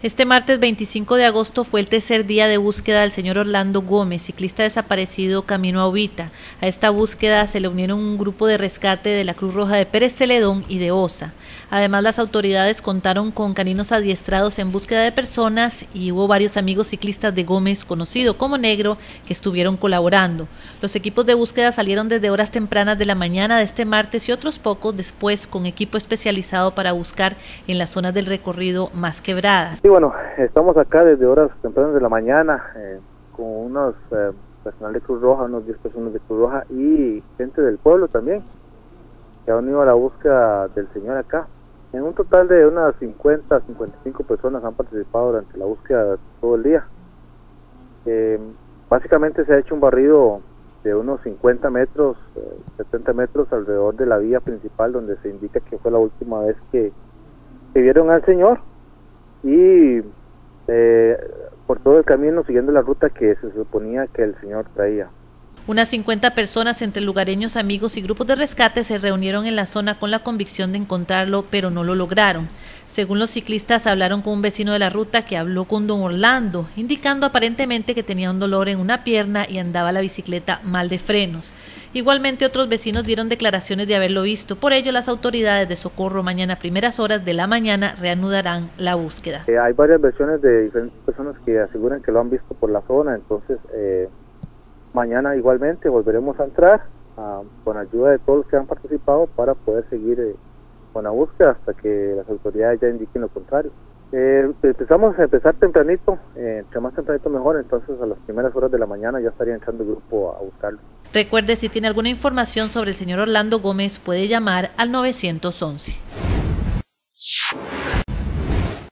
Este martes 25 de agosto fue el tercer día de búsqueda del señor Orlando Gómez, ciclista desaparecido camino a Ovita. A esta búsqueda se le unieron un grupo de rescate de la Cruz Roja de Pérez Celedón y de Osa. Además, las autoridades contaron con caninos adiestrados en búsqueda de personas y hubo varios amigos ciclistas de Gómez, conocido como Negro, que estuvieron colaborando. Los equipos de búsqueda salieron desde horas tempranas de la mañana de este martes y otros pocos después con equipo especializado para buscar en las zonas del recorrido más quebradas. Sí, bueno, estamos acá desde horas tempranas de la mañana eh, con unos eh, personal de Cruz Roja, unos 10 personas de Cruz Roja y gente del pueblo también que han unido a la búsqueda del señor acá. En un total de unas 50, 55 personas han participado durante la búsqueda todo el día. Eh, básicamente se ha hecho un barrido de unos 50 metros, 70 metros alrededor de la vía principal donde se indica que fue la última vez que vieron al señor y eh, por todo el camino siguiendo la ruta que se suponía que el señor traía. Unas 50 personas entre lugareños, amigos y grupos de rescate se reunieron en la zona con la convicción de encontrarlo, pero no lo lograron. Según los ciclistas, hablaron con un vecino de la ruta que habló con don Orlando, indicando aparentemente que tenía un dolor en una pierna y andaba la bicicleta mal de frenos. Igualmente otros vecinos dieron declaraciones de haberlo visto, por ello las autoridades de socorro mañana a primeras horas de la mañana reanudarán la búsqueda. Eh, hay varias versiones de diferentes personas que aseguran que lo han visto por la zona, entonces eh, Mañana igualmente volveremos a entrar con ayuda de todos los que han participado para poder seguir eh, con la búsqueda hasta que las autoridades ya indiquen lo contrario. Eh, empezamos a empezar tempranito, eh, más tempranito mejor, entonces a las primeras horas de la mañana ya estaría entrando el grupo a buscarlo. Recuerde, si tiene alguna información sobre el señor Orlando Gómez, puede llamar al 911.